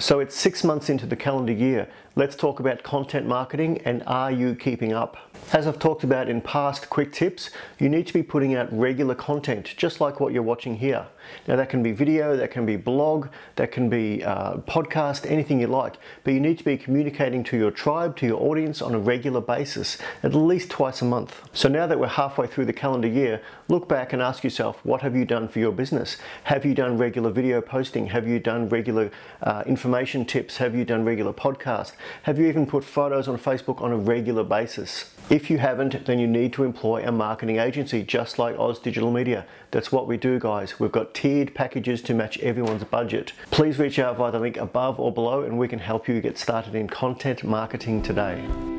So it's six months into the calendar year. Let's talk about content marketing and are you keeping up? As I've talked about in past quick tips, you need to be putting out regular content, just like what you're watching here. Now that can be video, that can be blog, that can be uh, podcast, anything you like, but you need to be communicating to your tribe, to your audience on a regular basis, at least twice a month. So now that we're halfway through the calendar year, look back and ask yourself, what have you done for your business? Have you done regular video posting? Have you done regular uh, information tips? Have you done regular podcasts? Have you even put photos on Facebook on a regular basis? If you haven't, then you need to employ a marketing agency just like Aus Digital Media. That's what we do, guys. We've got tiered packages to match everyone's budget. Please reach out via the link above or below and we can help you get started in content marketing today.